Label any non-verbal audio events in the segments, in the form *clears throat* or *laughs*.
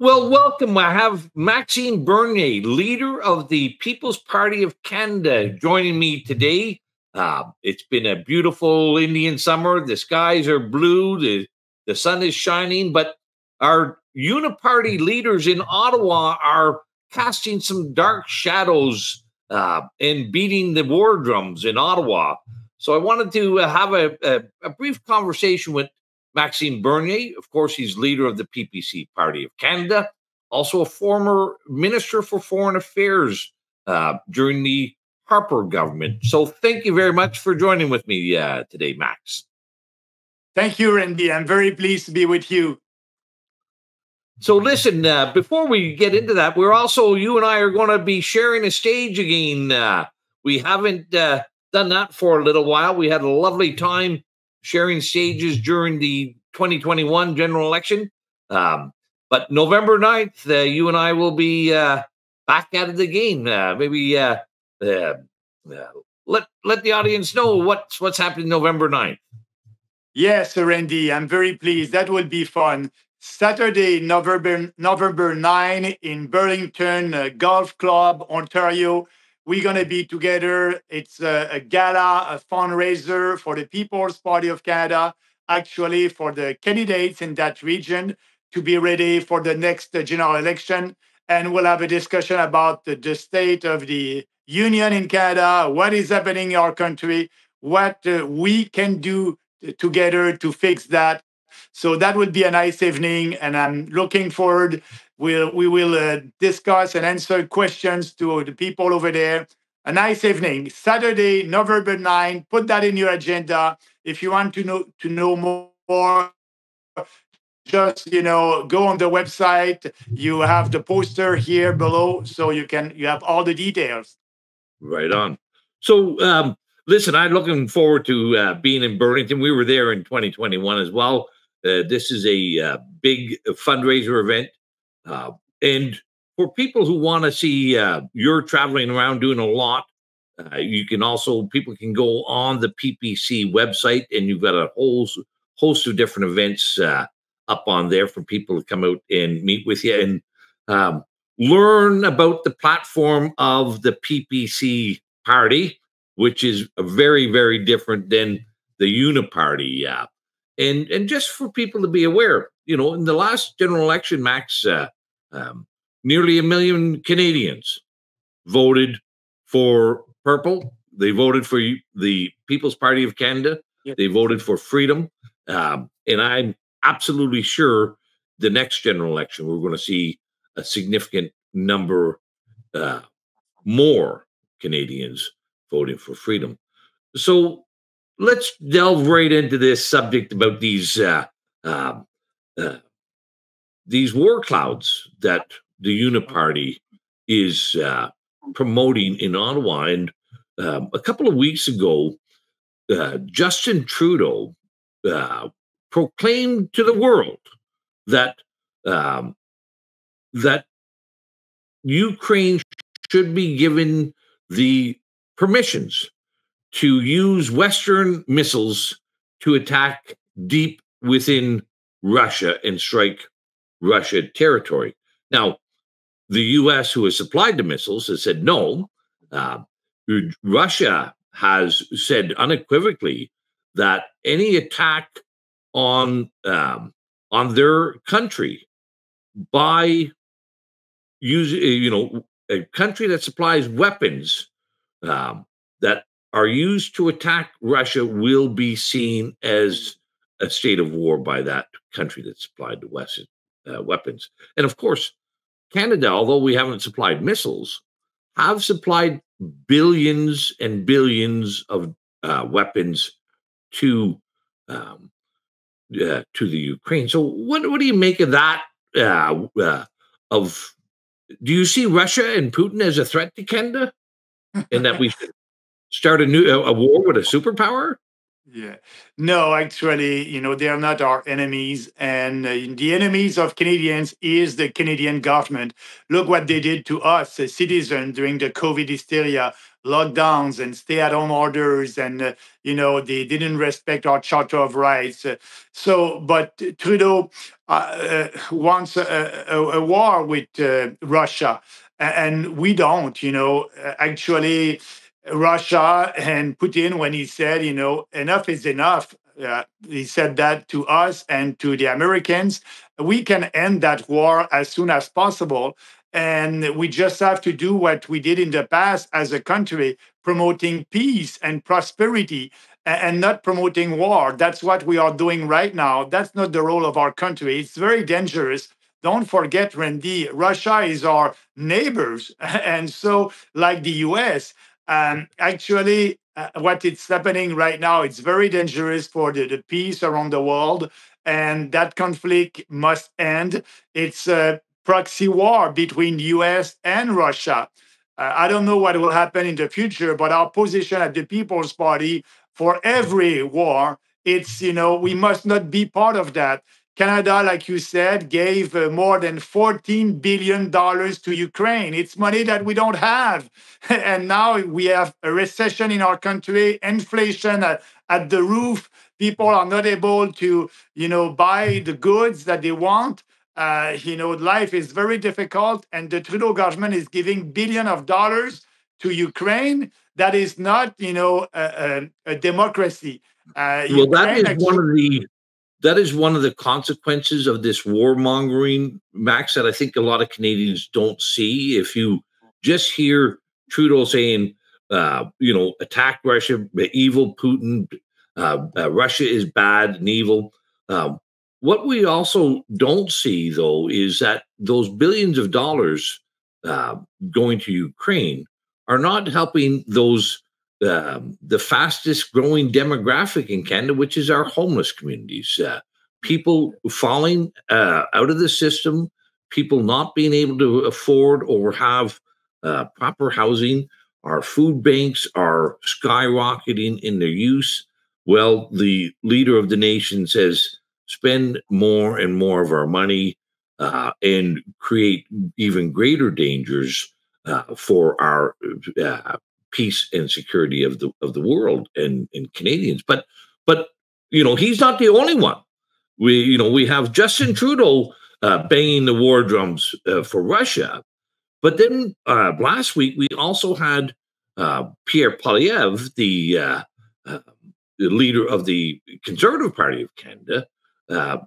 Well, welcome. I have Maxime Bernier, leader of the People's Party of Canada, joining me today. Uh, it's been a beautiful Indian summer. The skies are blue, the, the sun is shining, but our uniparty leaders in Ottawa are casting some dark shadows uh, and beating the war drums in Ottawa. So I wanted to have a, a, a, brief conversation with Maxime Bernier. Of course, he's leader of the PPC Party of Canada, also a former Minister for Foreign Affairs uh, during the Harper government. So thank you very much for joining with me uh, today, Max. Thank you, Randy. I'm very pleased to be with you. So listen, uh, before we get into that, we're also you and I are going to be sharing a stage again. Uh, we haven't uh, done that for a little while. We had a lovely time sharing stages during the 2021 general election. Um, but November 9th, uh, you and I will be uh, back at it again. Uh, maybe uh, uh, let let the audience know what's what's happening November 9th. Yes, Randy, I'm very pleased. That will be fun. Saturday, November November 9 in Burlington uh, Golf Club, Ontario. We're going to be together. It's a, a, gala, a fundraiser for the People's Party of Canada, actually for the candidates in that region to be ready for the next general election. And we'll have a discussion about the, the state of the union in Canada, what is happening in our country, what uh, we can do together to fix that so that would be a nice evening, and I'm looking forward. We'll we will uh, discuss and answer questions to the people over there. A nice evening, Saturday, November 9. Put that in your agenda. If you want to know to know more, just you know go on the website. You have the poster here below, so you can you have all the details. Right on. So um, listen, I'm looking forward to uh, being in Burlington. We were there in 2021 as well. Uh, this is a uh, big fundraiser event. Uh, and for people who want to see, you're traveling around doing a lot. You can also, people can go on the PPC website and you've got a whole host of different events up on there for people to come out and meet with you and um, learn about the platform of the PPC party, which is very, very different than the Uniparty uh, and and just for people to be aware, you know, in the last general election, Max, uh, um, nearly a million Canadians voted for purple. They voted for the People's Party of Canada. Yep. They voted for freedom, um, and I'm absolutely sure the next general election we're going to see a significant number uh, more Canadians voting for freedom. So let's delve right into this subject about these uh, uh, uh, these war clouds that the Uniparty is uh, promoting in Ottawa. And um, a couple of weeks ago, uh, Justin Trudeau uh, proclaimed to the world that um, that Ukraine should be given the permissions to use Western missiles to attack deep within Russia and strike Russia territory. Now, the U.S., who has supplied the missiles, has said no. Uh, Russia has said unequivocally that any attack on um, on their country by using, you know, a country that supplies weapons um, that are used to attack Russia will be seen as a state of war by that country that supplied the Western uh, weapons. And of course, Canada, although we haven't supplied missiles, have supplied billions and billions of uh, weapons to um, uh, to the Ukraine. So, what what do you make of that? Uh, uh, of do you see Russia and Putin as a threat to Canada, and that we *laughs* should start a new a war with a superpower? Yeah. No, actually, you know, they are not our enemies. And uh, the enemies of Canadians is the Canadian government. Look what they did to us, a citizen, during the COVID hysteria. lockdowns and stay-at-home orders, and uh, you know they didn't respect our Charter of Rights. Uh, so, but Trudeau uh, uh wants a, a, a, war with Russia, and we don't. You know, actually. Russia and Putin, when he said, you know, enough is enough, uh, he said that to us and to the Americans. We can end that war as soon as possible. And we just have to do what we did in the past as a country, promoting peace and prosperity and not promoting war. That's what we are doing right now. That's not the role of our country. It's very dangerous. Don't forget, Randy, Russia is our neighbors. *laughs* And so, like the US, um, actually, uh, what is happening right now, it's very dangerous for the, the peace around the world. And that conflict must end. It's a proxy war between the US and Russia. Uh, I don't know what will happen in the future, but our position at the People's Party for every war, it's, you know, we must not be part of that. Canada, like you said, gave uh, more than $14 billion to Ukraine. It's money that we don't have. *laughs* and now we have a recession in our country, inflation at, at the roof. People are not able to, you know, buy the goods that they want. Uh, you know, life is very difficult, and the Trudeau government is giving billion of dollars to Ukraine. That is not, you know, a, a, a democracy. Uh, well, Ukraine that is actually, one of the that is one of the consequences of this warmongering, Max, that I think a lot of Canadians don't see. If you just hear Trudeau saying, uh, you know, attack Russia, evil Putin, uh, uh, Russia is bad and evil. Um, what we also don't see, though, is that those billions of dollars uh, going to Ukraine are not helping those um, the fastest growing demographic in Canada, which is our homeless communities. Uh, people falling uh, out of the system, people not being able to afford or have uh, proper housing. Our food banks are skyrocketing in their use. Well, the leader of the nation says, spend more and more of our money uh, and create even greater dangers uh, for our peace and security of the of the world and, and Canadians. But but you know he's not the only one. We you know we have Justin Trudeau uh, banging the war drums uh, for Russia, but then uh, last week we also had uh, Pierre Poilievre, the, uh, uh, the leader of the Conservative Party of Canada,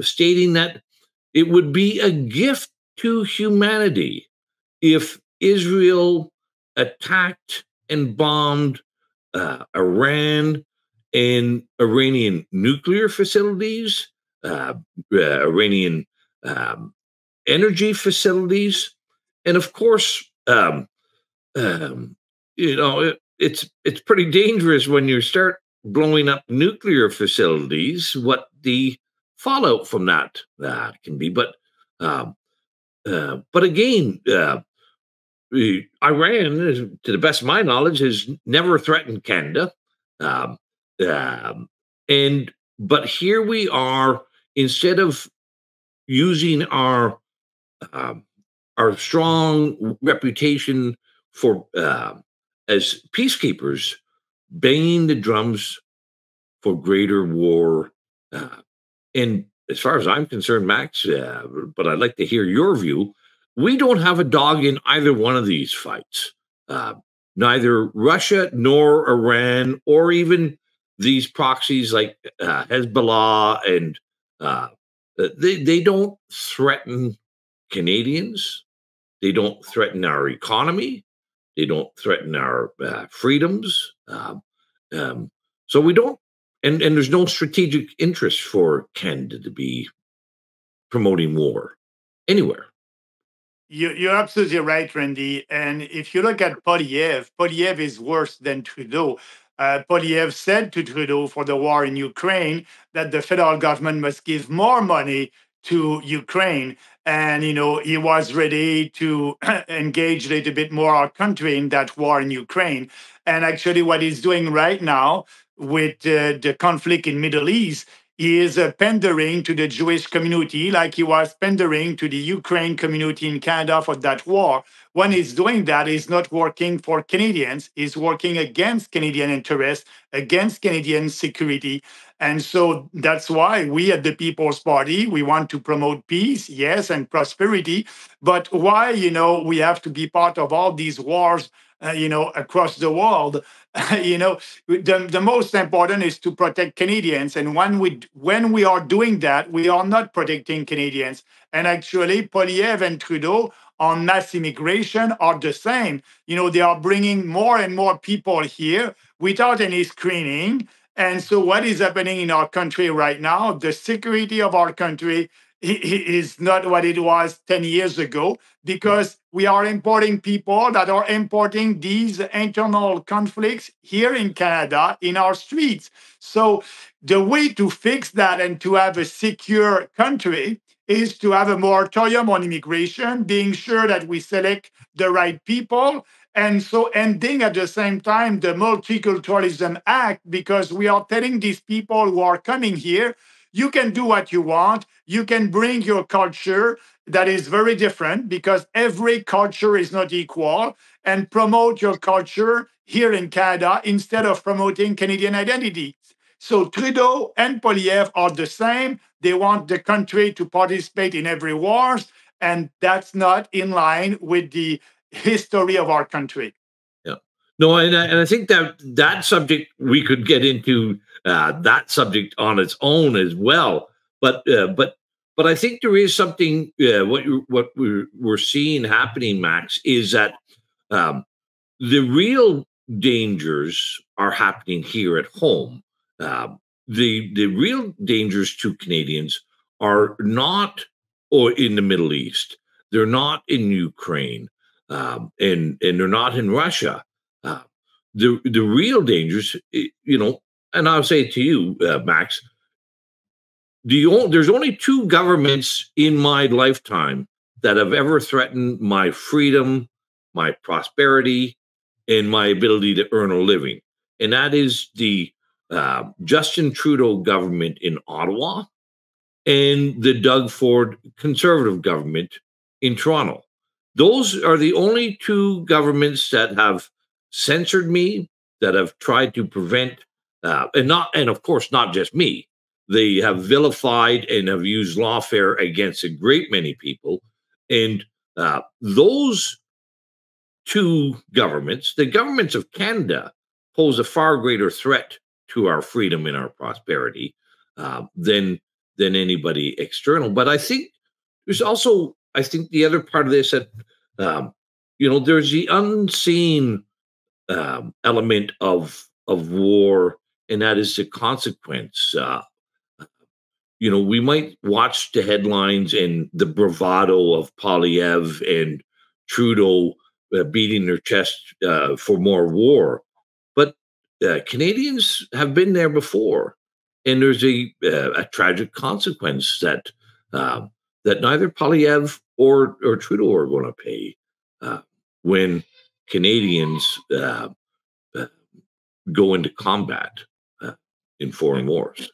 stating that it would be a gift to humanity if Israel attacked and bombed uh, Iran and Iranian nuclear facilities, uh, uh, Iranian um, energy facilities, and of course, um, um, you know, it, it's it's pretty dangerous when you start blowing up nuclear facilities. What the fallout from that uh, can be, but um, uh, but again, uh, Iran, to the best of my knowledge, has never threatened Canada. Um, um, and but here we are, instead of using our um, our strong reputation for uh, as peacekeepers, banging the drums for greater war. Uh, and as far as I'm concerned, Max, uh, but I'd like to hear your view we don't have a dog in either one of these fights. Uh, neither Russia nor Iran, or even these proxies like uh, Hezbollah, and uh, they they don't threaten Canadians. They don't threaten our economy. They don't threaten our uh, freedoms. Um, um, so we don't, and and there's no strategic interest for Canada to be promoting war anywhere. You're absolutely right, Randy. And if you look at Poilievre, Poilievre is worse than Trudeau. Uh, Poilievre said to Trudeau for the war in Ukraine that the federal government must give more money to Ukraine. And, you know, he was ready to *clears throat* engage a little bit more our country in that war in Ukraine. And actually, what he's doing right now with uh, the conflict in Middle East, he is uh, pandering to the Jewish community like he was pandering to the Ukraine community in Canada for that war. When he's doing that, he's not working for Canadians, he's working against Canadian interests, against Canadian security. And so that's why we at the People's Party, we want to promote peace, yes, and prosperity. But why, you know, we have to be part of all these wars uh, you know, across the world. *laughs* you know, the, the most important is to protect Canadians. And when we when we are doing that, we are not protecting Canadians. And actually, Poilievre and Trudeau on mass immigration are the same. You know, they are bringing more and more people here without any screening. And so, what is happening in our country right now? The security of our country is not what it was 10 years ago because we are importing people that are importing these internal conflicts here in Canada in our streets. So, the way to fix that and to have a secure country is to have a moratorium on immigration, being sure that we select the right people. And so, ending at the same time the Multiculturalism Act, because we are telling these people who are coming here you can do what you want. You can bring your culture that is very different because every culture is not equal and promote your culture here in Canada instead of promoting Canadian identity. So Trudeau and Poilievre are the same. They want the country to participate in every wars, and that's not in line with the history of our country. Yeah. No, and I, and I think that that subject we could get into uh, that subject on its own as well. But uh, but but I think there is something. Uh, what what we're we're seeing happening, Max, is that um, the real dangers are happening here at home. Um, the the real dangers to Canadians are not or in the Middle East. They're not in Ukraine, um, and and they're not in Russia. Uh, the the real dangers, you know, and I'll say to you, uh, Max, the there's only two governments in my lifetime that have ever threatened my freedom, my prosperity, and my ability to earn a living. And that is the uh, Justin Trudeau government in Ottawa and the Doug Ford conservative government in Toronto. Those are the only two governments that have censored me, that have tried to prevent uh, and not and of course not just me. They have vilified and have used lawfare against a great many people. And uh, those two governments the governments of canada pose a far greater threat to our freedom and our prosperity uh, than than anybody external. But i think there's also i think the other part of this that um, you know there's the unseen um, element of of war and that is the consequence. Uh, you know, we might watch the headlines and the bravado of Poilievre and Trudeau uh, beating their chest uh, for more war, but uh, Canadians have been there before, and there's a uh, a tragic consequence that uh, that neither Poilievre or or Trudeau are going to pay when Canadians go into combat in foreign wars.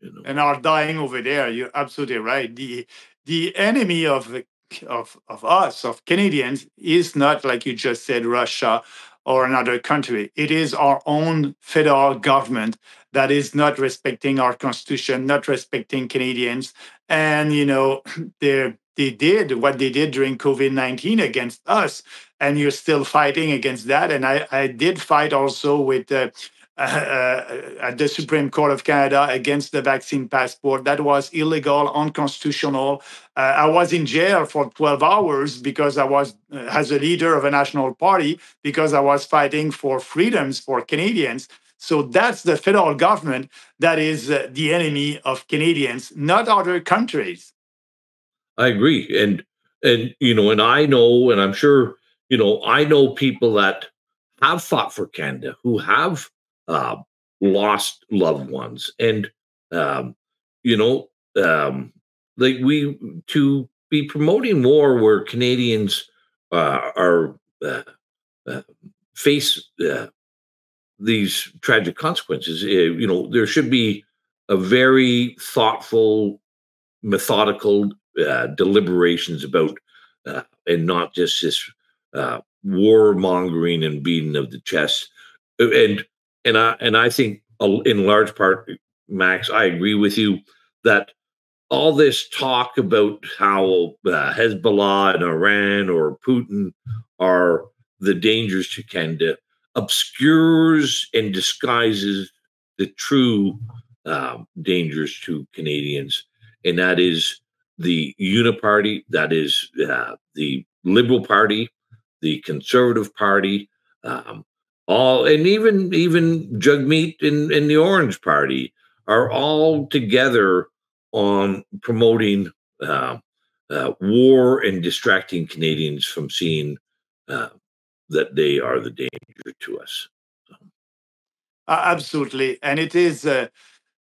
You know? And are dying over there. You're absolutely right. The the enemy of of of us, of Canadians, is not like you just said, Russia or another country. It is our own federal government that is not respecting our constitution, not respecting Canadians, and you know *clears throat* they they did what they did during COVID nineteen against us, and you're still fighting against that. And I I did fight also with. Uh, uh, uh, at the Supreme Court of Canada against the vaccine passport. That was illegal, unconstitutional. Uh, I was in jail for 12 hours because I was, uh, as a leader of a national party, because I was fighting for freedoms for Canadians. So that's the federal government that is uh, the enemy of Canadians, not other countries. I agree, and and you know, and I know, and I'm sure you know, I know people that have fought for Canada who have uh, lost loved ones, and um, you know, um, like we to be promoting war where Canadians uh, are uh, uh face uh, these tragic consequences. Eh, you know, there should be a very thoughtful, methodical uh, deliberations about, uh, and not just this uh, warmongering and beating of the chest. And and I and I think in large part, Max, I agree with you that all this talk about how uh, Hezbollah and Iran or Putin are the dangers to Canada obscures and disguises the true um, dangers to Canadians, and that is the Uniparty, that is uh, the Liberal Party, the Conservative Party, um, all, and even even Jagmeet and, in the Orange Party are all together on promoting uh, uh, war and distracting Canadians from seeing uh, that they are the danger to us. absolutely, and it is uh,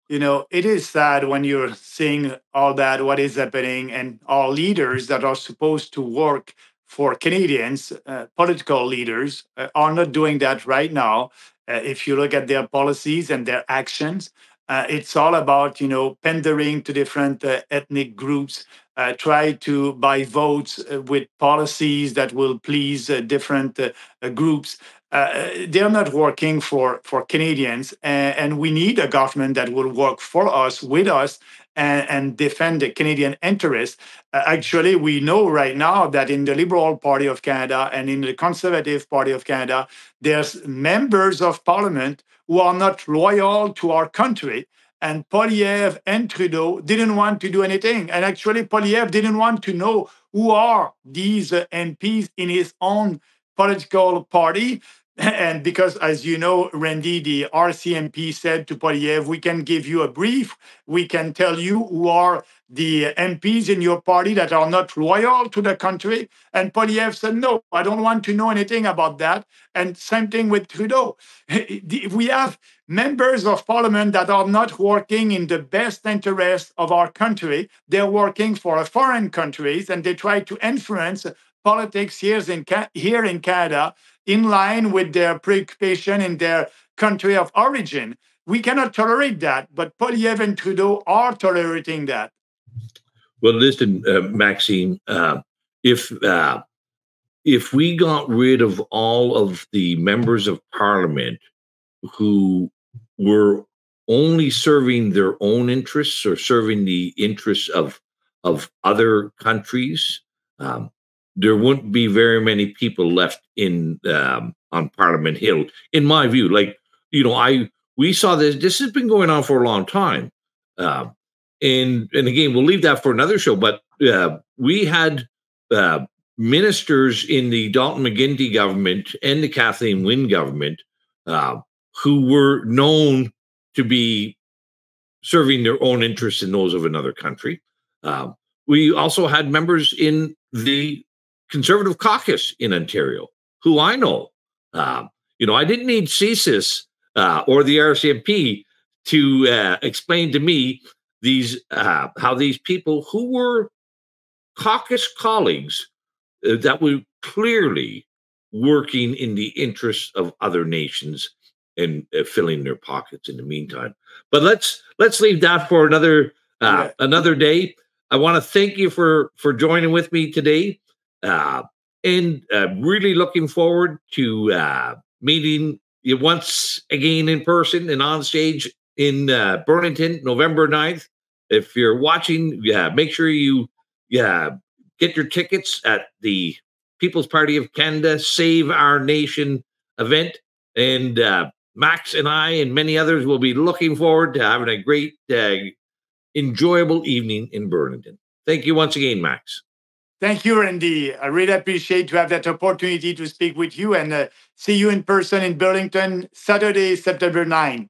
you know, it is sad when you're seeing all that, what is happening, and our leaders that are supposed to work for Canadians, uh, political leaders, uh, are not doing that right now. Uh, if you look at their policies and their actions, uh, it's all about you know pandering to different uh, ethnic groups, uh, try to buy votes with policies that will please different groups uh, they're not working for for Canadians, and, and, we need a government that will work for us, with us, and, and defend the Canadian interests. Uh, actually, we know right now that in the Liberal Party of Canada and in the Conservative Party of Canada, there's members of Parliament who are not loyal to our country. And Poilievre and Trudeau didn't want to do anything. And actually, Poilievre didn't want to know who are these uh, MPs in his own political party. *laughs* And because, as you know, Randy, the RCMP said to Poilievre, we can give you a brief. We can tell you who are the MPs in your party that are not loyal to the country. And Poilievre said, no, I don't want to know anything about that. And same thing with Trudeau. *laughs* we have members of parliament that are not working in the best interest of our country. They're working for a foreign countries and they try to influence politics here in, here in Canada in line with their preoccupation in their country of origin. We cannot tolerate that, but Poilievre and Trudeau are tolerating that. Well, listen, uh, Maxime, uh, if uh, if we got rid of all of the members of parliament who were only serving their own interests or serving the interests of of other countries, um, there wouldn't be very many people left in um, on Parliament Hill, in my view. Like you know, I we saw this. This has been going on for a long time, uh, and and again, we'll leave that for another show. But uh, we had uh, ministers in the Dalton McGuinty government and the Kathleen Wynne government uh, who were known to be serving their own interests and those of another country. Uh, we also had members in the conservative caucus in Ontario, who I know. Uh, you know, I didn't need CSIS uh, or the RCMP to uh, explain to me these uh, how these people who were caucus colleagues uh, that were clearly working in the interests of other nations and uh, filling their pockets in the meantime. But let's let's leave that for another yeah. another day. I want to thank you for for joining with me today. Uh, and uh, really looking forward to uh, meeting you once again in person and on stage in uh, Burlington, November 9th. If you're watching, yeah, make sure you yeah get your tickets at the People's Party of Canada Save Our Nation event. And uh, Max and I and many others will be looking forward to having a great, uh, enjoyable evening in Burlington. Thank you once again, Max. Thank you, Randy. I really appreciate to have that opportunity to speak with you and uh, see you in person in Burlington Saturday, September 9.